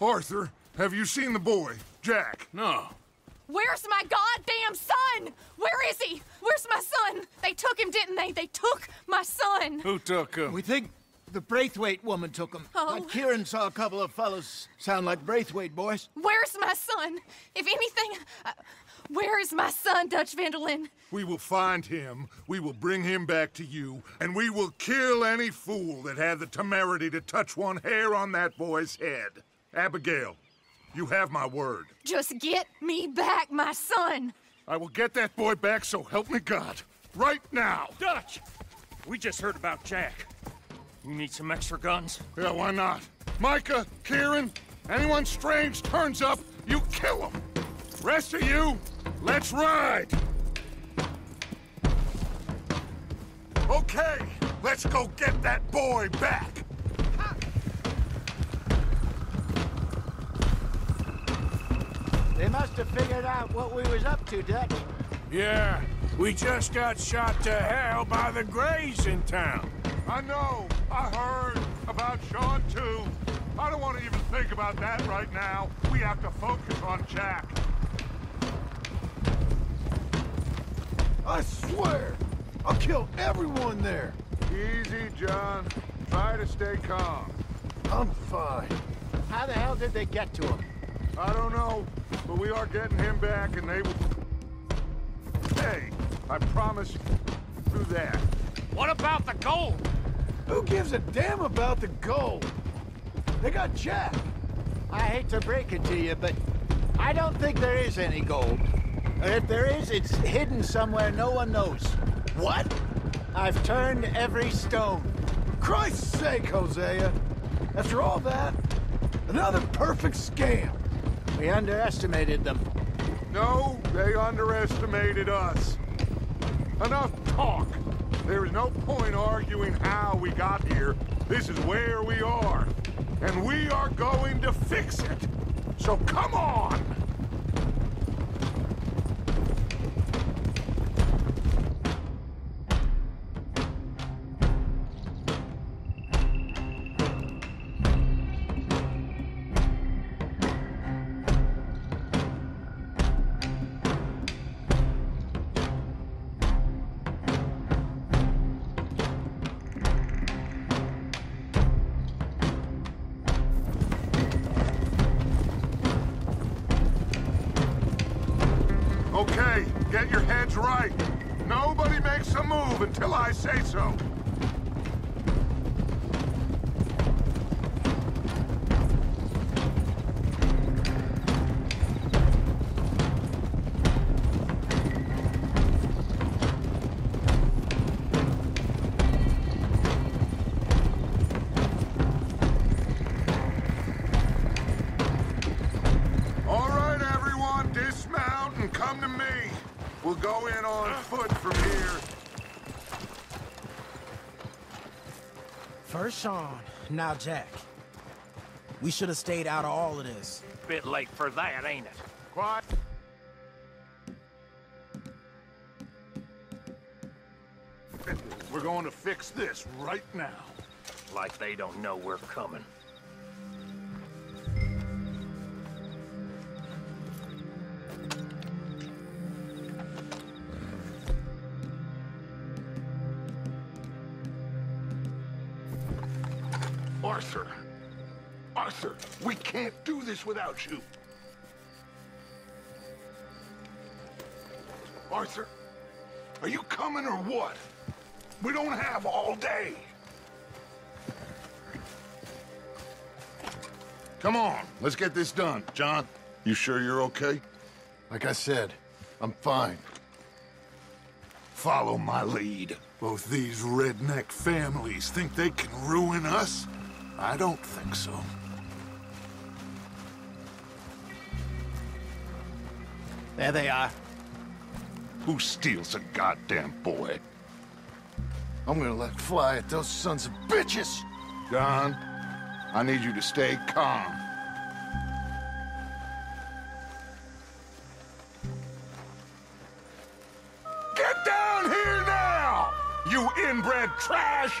Arthur, have you seen the boy, Jack? No. Where's my goddamn son? Where is he? Where's my son? They took him, didn't they? They took my son. Who took him? We think the Braithwaite woman took him. Oh. Uh, Kieran saw a couple of fellows sound like Braithwaite boys. Where's my son? If anything, uh, where is my son, Dutch van der Linde? We will find him, we will bring him back to you, and we will kill any fool that had the temerity to touch one hair on that boy's head. Abigail, you have my word. Just get me back, my son. I will get that boy back, so help me God. Right now. Dutch! We just heard about Jack. You need some extra guns? Yeah, why not? Micah, Kieran, anyone strange turns up, you kill them! Rest of you, let's ride. Okay, let's go get that boy back. They must have figured out what we was up to, Dutch. Yeah, we just got shot to hell by the Grays in town. I know, I heard about Sean too. I don't want to even think about that right now. We have to focus on Jack. I swear, I'll kill everyone there. Easy, John. Try to stay calm. I'm fine. How the hell did they get to him? I don't know, but we are getting him back and they will... Hey, I promise you that. What about the gold? Who gives a damn about the gold? They got Jack. I hate to break it to you, but I don't think there is any gold. Or if there is, it's hidden somewhere no one knows. What? I've turned every stone. Christ's sake, Hosea. After all that, another perfect scam. We underestimated them. No, they underestimated us. Enough talk. There is no point arguing how we got here. This is where we are. And we are going to fix it. So come on! Get your heads right. Nobody makes a move until I say so. All right, everyone, dismount and come to me. We'll go in on foot from here. First Sean, now Jack. We should have stayed out of all of this. Bit late for that, ain't it? Quiet. We're going to fix this right now. Like they don't know we're coming. Arthur. Arthur, we can't do this without you. Arthur, are you coming or what? We don't have all day. Come on, let's get this done. John, you sure you're okay? Like I said, I'm fine. Follow my lead. Both these redneck families think they can ruin us? I don't think so. There they are. Who steals a goddamn boy? I'm gonna let fly at those sons of bitches. John, I need you to stay calm. Get down here now, you inbred trash!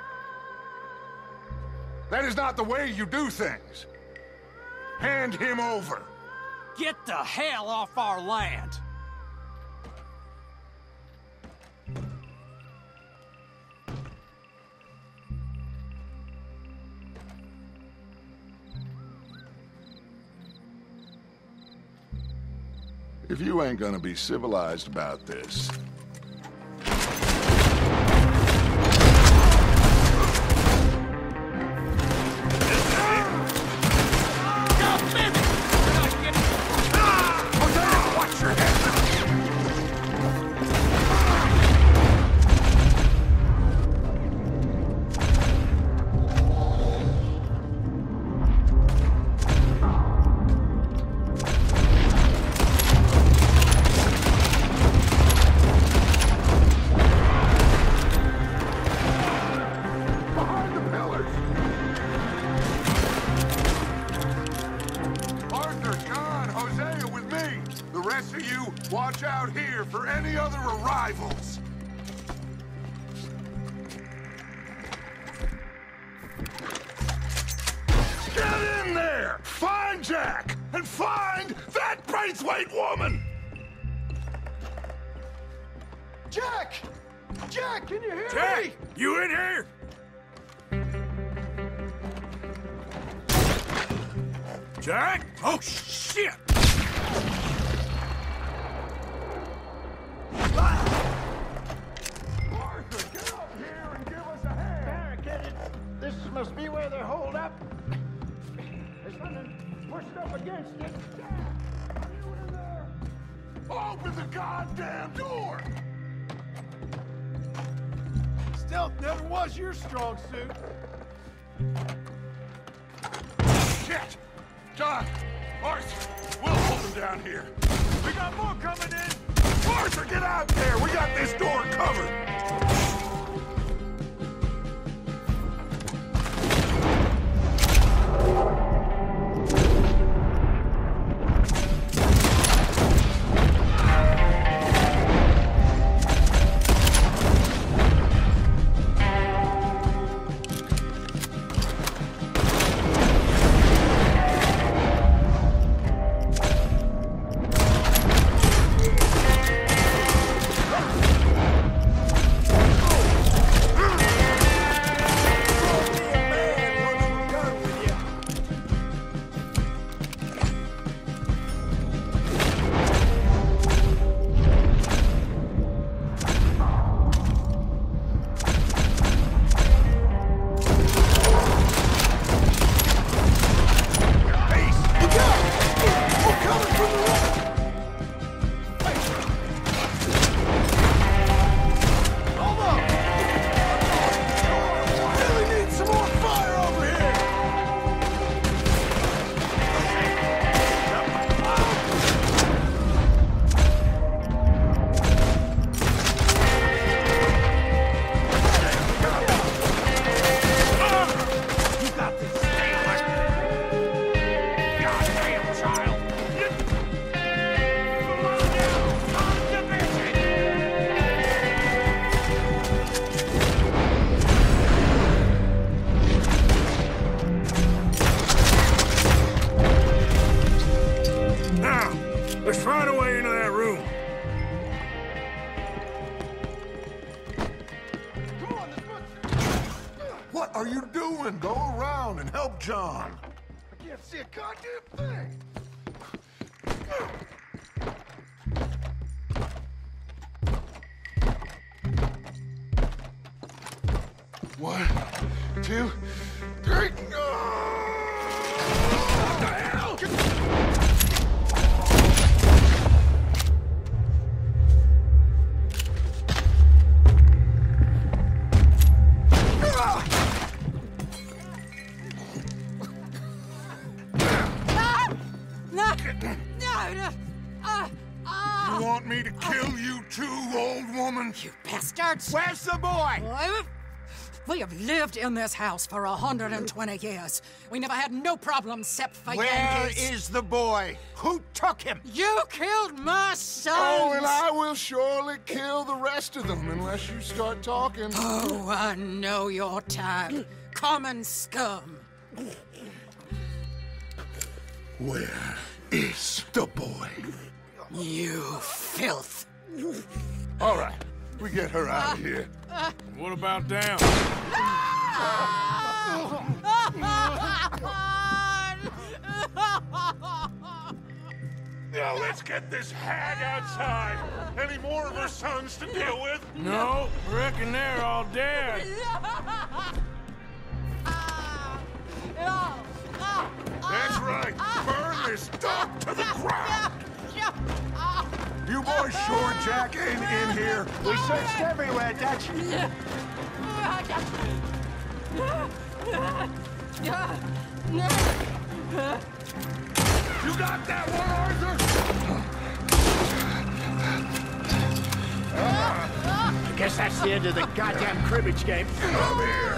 That is not the way you do things. Hand him over. Get the hell off our land! If you ain't gonna be civilized about this, rest of you, watch out here for any other arrivals! Get in there! Find Jack! And find that Braithwaite woman! Jack! Jack, can you hear Jack, me? you in here? Jack? Oh, shit! Goddamn door! Stealth never was your strong suit. Shit! John! Arthur! We'll hold him down here. We got more coming in! Arthur, get out there! We got this door covered! Find a way into that room. What are you doing? Go around and help John. I can't see a goddamn thing. One, two, bastards! Where's the boy? We have lived in this house for 120 years. We never had no problems except for Where Yankees. is the boy? Who took him? You killed my son! Oh, and I will surely kill the rest of them unless you start talking. Oh, I know your type. Common scum. Where is the boy? You filth. All right, we get her out of here. What about down? Now let's get this hag outside. Any more of her sons to deal with? No, reckon they're all dead. That's right. Burn this dog to the ground. You boys sure Jack ain't in here? We searched everywhere, Dutch. You got that one, Arthur? I guess that's the end of the goddamn cribbage game. Come here.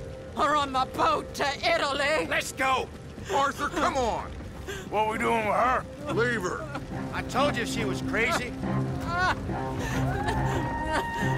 or on the boat to Italy. Let's go. Arthur, come on. What are we doing with her? Leave her. I told you she was crazy.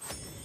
you